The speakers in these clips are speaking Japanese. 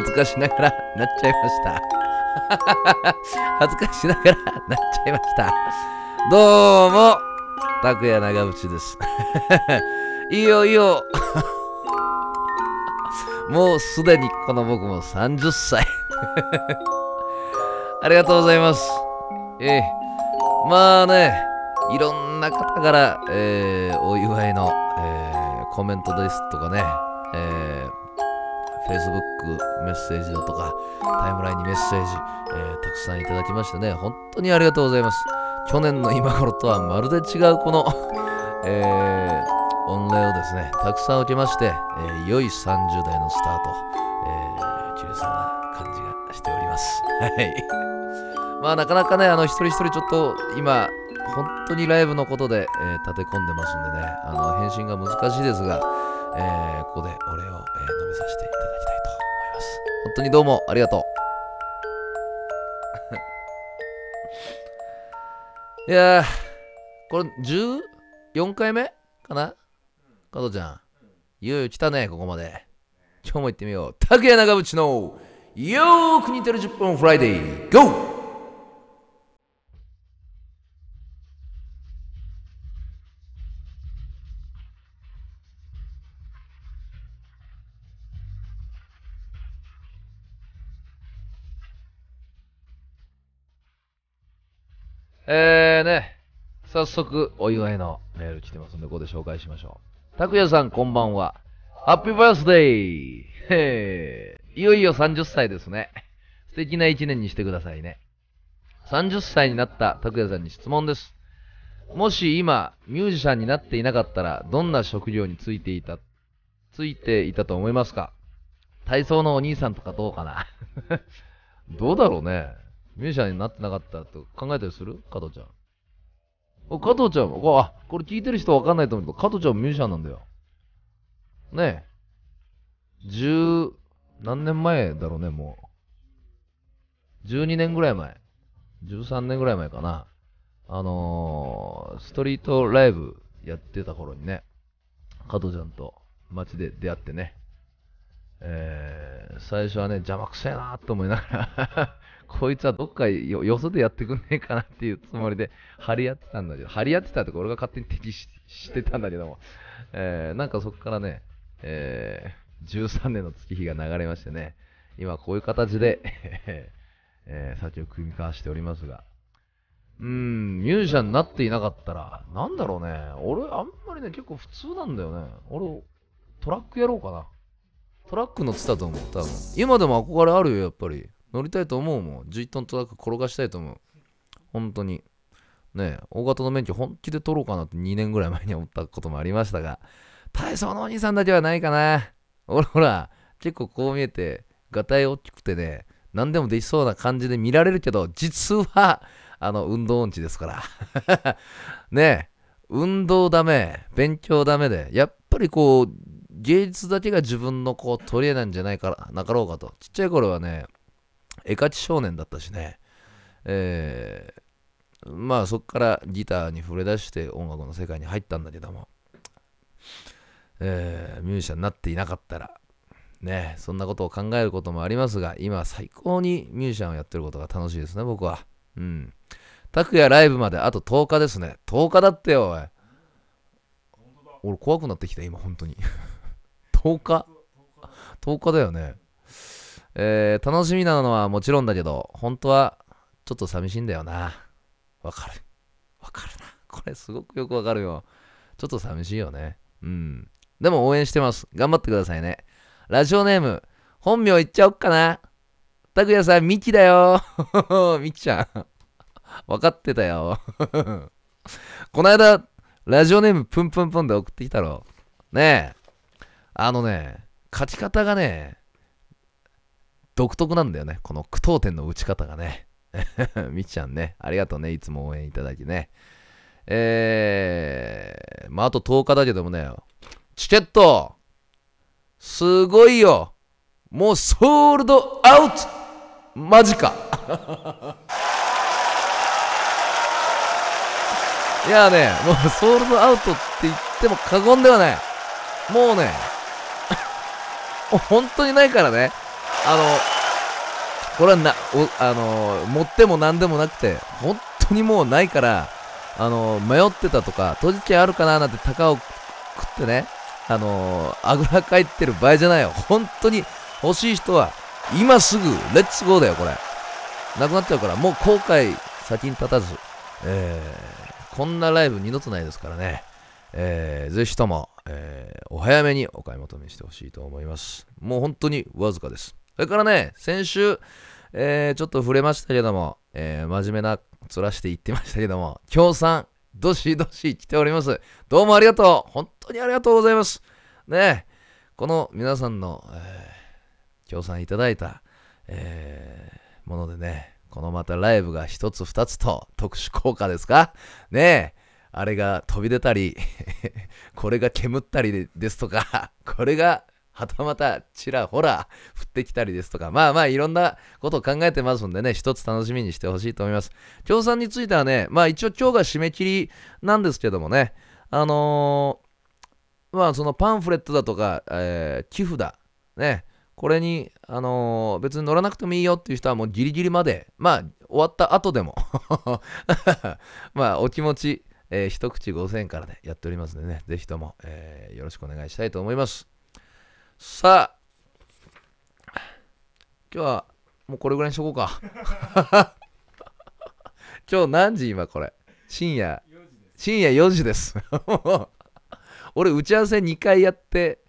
恥ずかしながら なっちゃいました。恥ずかしながら なっちゃいました。どうも、拓也長渕です。いいよいいよ。もうすでにこの僕も30歳。ありがとうございます。ええまあね、いろんな方から、えーお祝いの、えーコメントですとかね、えー Facebook メッセージだとか、タイムラインにメッセージ、えーたくさんいただきましてね、本当にありがとうございます。去年の今頃とはまるで違うこの、えー御礼をですね、たくさん受けまして、えー良い30代のスタート、えー切れそうな感じがしております。はい。まあなかなかね、あの一人一人ちょっと今、本当にライブのことで、えー立て込んでますんでね、あの返信が難しいですが、えーここでお礼を、えー述べさせていただきたいと思います。本当にどうもありがとう。いや、これ14回目かな？加藤ちゃん。いよいよ来たね、ここまで。今日も行ってみよう。拓也長渕のよーく似てる10分フライデー GO! えーね、早速お祝いのメール来てますんで、ここで紹介しましょう。拓也さん、こんばんは。ハッピーバースデーへーいよいよ30歳ですね。素敵な一年にしてくださいね。30歳になった拓也さんに質問です。もし今、ミュージシャンになっていなかったら、どんな職業についていた、ついていたと思いますか？体操のお兄さんとかどうかな？どうだろうね。ミュージシャンになってなかったと考えたりする？加藤ちゃん。加藤ちゃん、おあ、これ聞いてる人わかんないと思うけど、加藤ちゃんもミュージシャンなんだよ。ねえ。十、何年前だろうね、もう。12年ぐらい前。13年ぐらい前かな。あのー、ストリートライブやってた頃にね、加藤ちゃんと街で出会ってね、えー、最初はね、邪魔くせえなと思いながら、こいつはどっかよよそでやってくんねえかなっていうつもりで張り合ってたんだけど、張り合ってたとか俺が勝手に敵してたんだけども、えー、なんかそこからね、えー、13年の月日が流れましてね、今こういう形で、えー、先を組み交わしておりますが、うん、ミュージシャンになっていなかったら、なんだろうね、俺あんまりね、結構普通なんだよね。俺、トラックやろうかな。トラック乗ってたと思う、多分。今でも憧れあるよ、やっぱり。乗りたいと思うもん。11トントラック転がしたいと思う。本当に。ねえ、大型の免許本気で取ろうかなって2年ぐらい前に思ったこともありましたが、体操のお兄さんだけはないかな。俺ほら、結構こう見えて、がたい大きくてね、何でもできそうな感じで見られるけど、実は、あの、運動音痴ですから。ねえ、運動ダメ、勉強ダメで、やっぱりこう、芸術だけが自分のこう取り柄なんじゃないかなかろうかと。ちっちゃい頃はね、絵描き少年だったしね、えー、まあそっからギターに触れ出して音楽の世界に入ったんだけども、えー、ミュージシャンになっていなかったら、ね、そんなことを考えることもありますが、今最高にミュージシャンをやってることが楽しいですね、僕は。うん。拓也ライブまであと10日ですね。10日だってよ、おい。俺怖くなってきた、今、本当に。10日 ?10 日だよね。えー、楽しみなのはもちろんだけど、本当はちょっと寂しいんだよな。わかる。わかるな。これすごくよくわかるよ。ちょっと寂しいよね。うん。でも応援してます。頑張ってくださいね。ラジオネーム、本名言っちゃおっかな。拓也さん、ミキだよ。ミキちゃん。分かってたよ。この間、ラジオネームプンプンプンで送ってきたろ。ねえ。あのね、勝ち方がね、独特なんだよね。この句読点の打ち方がね。みっちゃんね、ありがとうね。いつも応援いただきね。えー、まあ、あと10日だけどもね、チケット、すごいよ。もうソールドアウトマジか。いやね、もうソールドアウトって言っても過言ではない。もうね、本当にないからね。あの、これはな、お、あの、持っても何でもなくて、本当にもうないから、あの、迷ってたとか、当日券あるかななんて高を食ってね、あの、あぐらかいてる場合じゃないよ。本当に欲しい人は、今すぐ、レッツゴーだよ、これ。なくなっちゃうから、もう後悔先に立たず、えー、こんなライブ二度とないですからね。えー、ぜひとも、えー、お早めにお買い求めしてほしいと思います。もう本当にわずかです。それからね、先週、えー、ちょっと触れましたけども、えー、真面目な面して言ってましたけども、協賛、どしどし来ております。どうもありがとう。本当にありがとうございます。ねこの皆さんの、えー、協賛いただいた、えー、ものでね、このまたライブが一つ二つと特殊効果ですか？ねえ。あれが飛び出たり、これが煙ったりですとか、これがはたまたちらほら降ってきたりですとか、まあまあいろんなことを考えてますんでね、一つ楽しみにしてほしいと思います。協賛についてはね、まあ一応今日が締め切りなんですけどもね、あのー、まあそのパンフレットだとか、えー、寄付だ、ね、これに、あのー、別に乗らなくてもいいよっていう人はもうギリギリまで、まあ終わった後でも まあお気持ち、えー、一口5000円からでやっておりますのでね、ぜひとも、えー、よろしくお願いしたいと思います。さあ、今日はもうこれぐらいにしとこうか。今日何時今これ？深夜。深夜4時です。俺打ち合わせ2回やって、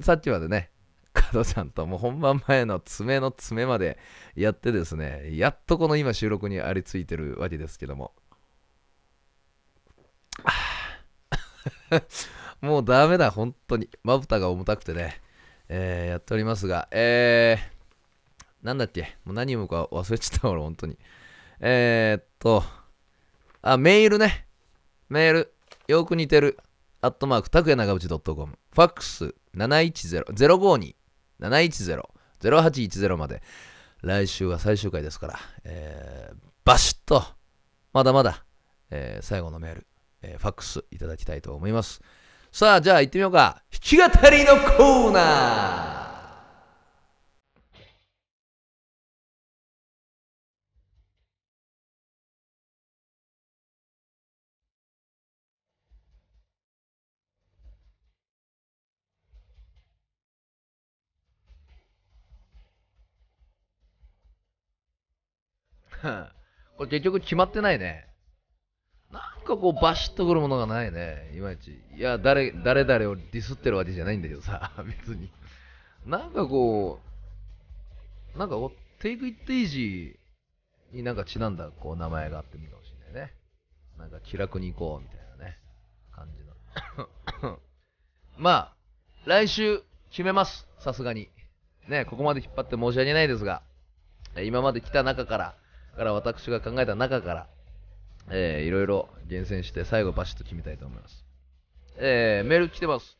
さっきまでね、加藤ちゃんともう本番前の爪の爪までやってですね、やっとこの今収録にありついてるわけですけども。もうダメだ、本当に。まぶたが重たくてね、えー、やっておりますが、えー、なんだっけ、もう何読むか忘れちゃった、俺、本当に。えー、っと、あ、メールね。メール、よく似てる。アットマーク、たくや長渕 .com。ファックス、710、052、710-0810まで。来週は最終回ですから、えー、バシッと、まだまだ、えー、最後のメール、えー、ファックスいただきたいと思います。さあ、じゃあ行ってみようか。弾き語りのコーナー。これ結局決まってないね。なんかこうバシッとくるものがないね。いまいち。いや、誰、誰々をディスってるわけじゃないんだけどさ、別に。なんかこう、なんかこう、テイクイットイージーになんかちなんだこう名前があってもいいかもしれないね。なんか気楽に行こうみたいなね、感じの。まあ、来週決めます。さすがに。ね、ここまで引っ張って申し訳ないですが、今まで来た中から、から私が考えた中から、えー、いろいろ厳選して最後バシッと決めたいと思います。えー、メール来てます。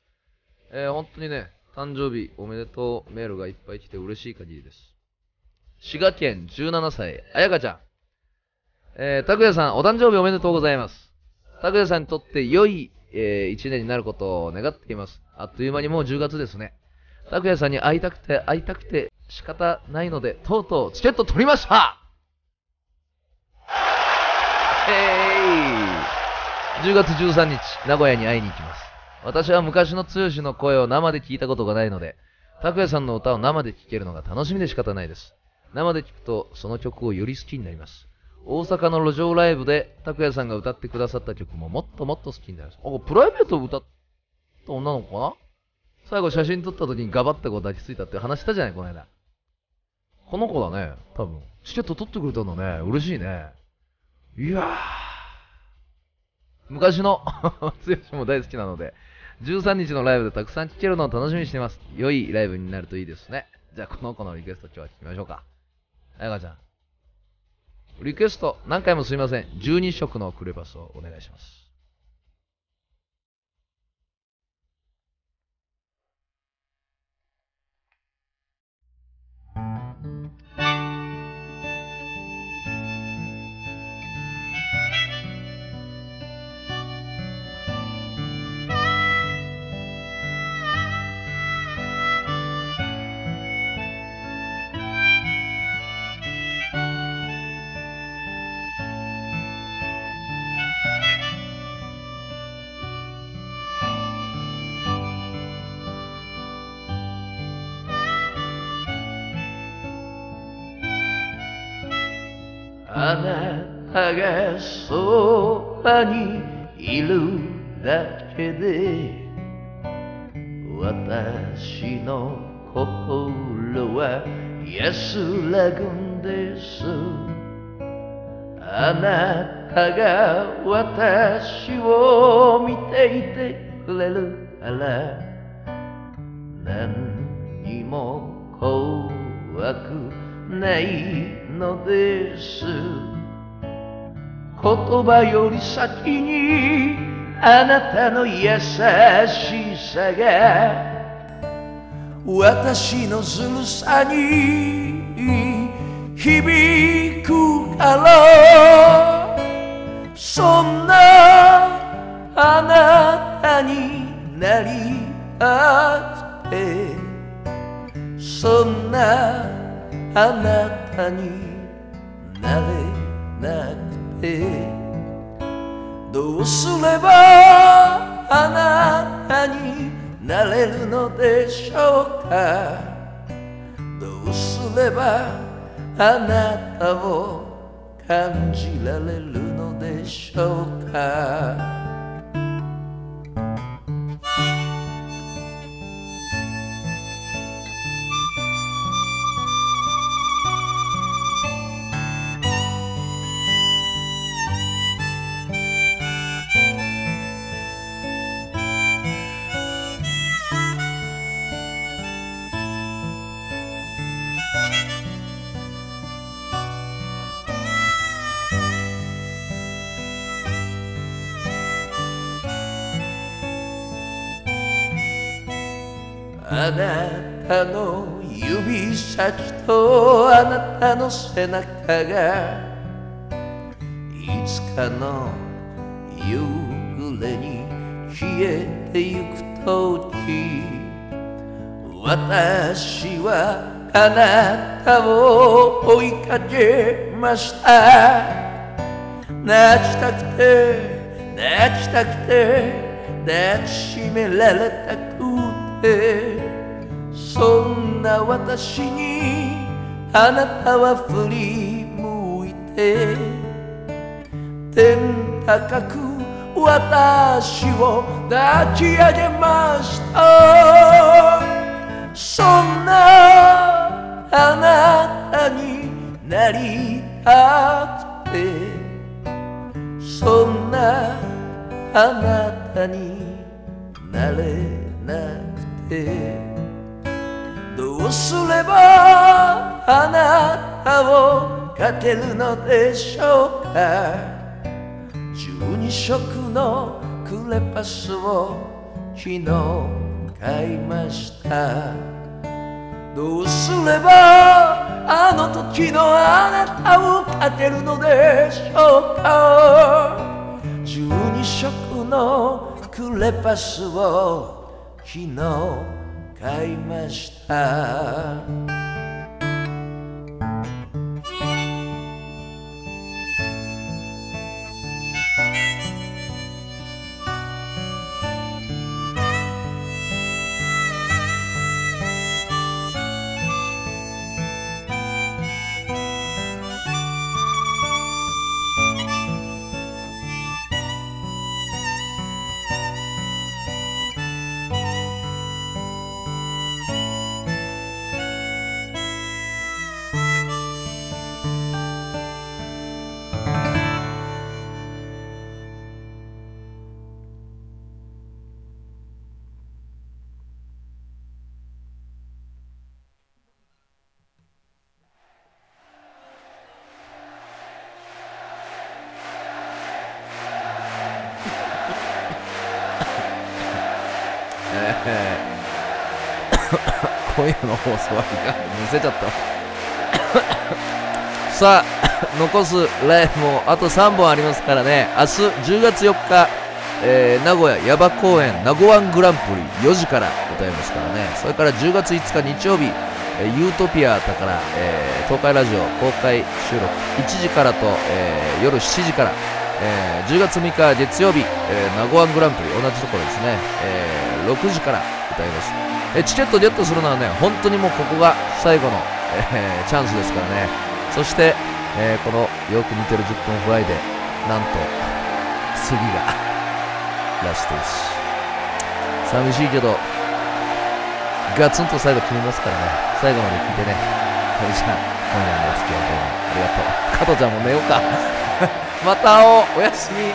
えー、本当にね、誕生日おめでとうメールがいっぱい来て嬉しい限りです。滋賀県17歳、あやかちゃん。えー、拓也さん、お誕生日おめでとうございます。拓也さんにとって良い、えー、一年になることを願っています。あっという間にもう10月ですね。拓也さんに会いたくて会いたくて仕方ないので、とうとうチケット取りましたえー、10月13日、名古屋に会いに行きます。私は昔の剛の声を生で聞いたことがないので、拓也さんの歌を生で聴けるのが楽しみで仕方ないです。生で聴くと、その曲をより好きになります。大阪の路上ライブで拓也さんが歌ってくださった曲ももっともっと好きになります。あ、プライベートを歌った女の子かな？最後写真撮った時にガバッてこう抱きついたって話したじゃない、この間。この子だね、多分。チケット取ってくれたんだね。嬉しいね。いやー。昔の 剛も大好きなので、13日のライブでたくさん聴けるのを楽しみにしています。良いライブになるといいですね。じゃあ、この子のリクエスト今日は聞きましょうか。あやかちゃん。リクエスト、何回もすいません。12色のクレバスをお願いします。あなたがそばにいるだけで私の心は安らぐんです。あなたが私を見ていてくれるから何にも怖くないのです。言葉より先にあなたの優しさが私のずるさに響くからそんなあなたになりたくてそんなあなたになれなくて。どうすればあなたになれるのでしょうか。どうすればあなたを感じられるのでしょうか。あなたの指先とあなたの背中がいつかの夕暮れに冷えてゆくとき私はあなたを追いかけました。泣きたくて泣きたくて抱きしめられたくて。な私にあなたは振り向いて天高く私を抱き上げました。そんなあなたになりたくてそんなあなたになれなくて。どうすればあなたを勝てるのでしょうか。十二色のクレパスを昨日買いました。どうすればあの時のあなたを勝てるのでしょうか。十二色のクレパスを昨日買い今夜の放送はいかん。むせちゃった さあ残すライブもあと3本ありますからね。明日10月4日、えー名古屋ヤバ公演名古ワングランプリ4時から歌いますからね。それから10月5日日曜日えーユートピアだから、えー東海ラジオ公開収録1時からと、えー夜7時から、えー10月3日月曜日、えー名古屋グランプリ同じところですね、えー6時から歌います、えチケットゲットするのはね本当にもうここが最後の、えーチャンスですからねそして、えーこのよく似てる10分フライで、なんと、次が、ラストです。寂しいけど、ガツンと最後決めますからね。最後まで聞いてね。それじゃあ、今夜もお付き合いどうもありがとう。加藤ちゃんも寝ようか。また会おう。おやすみ。